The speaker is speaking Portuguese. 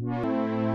Música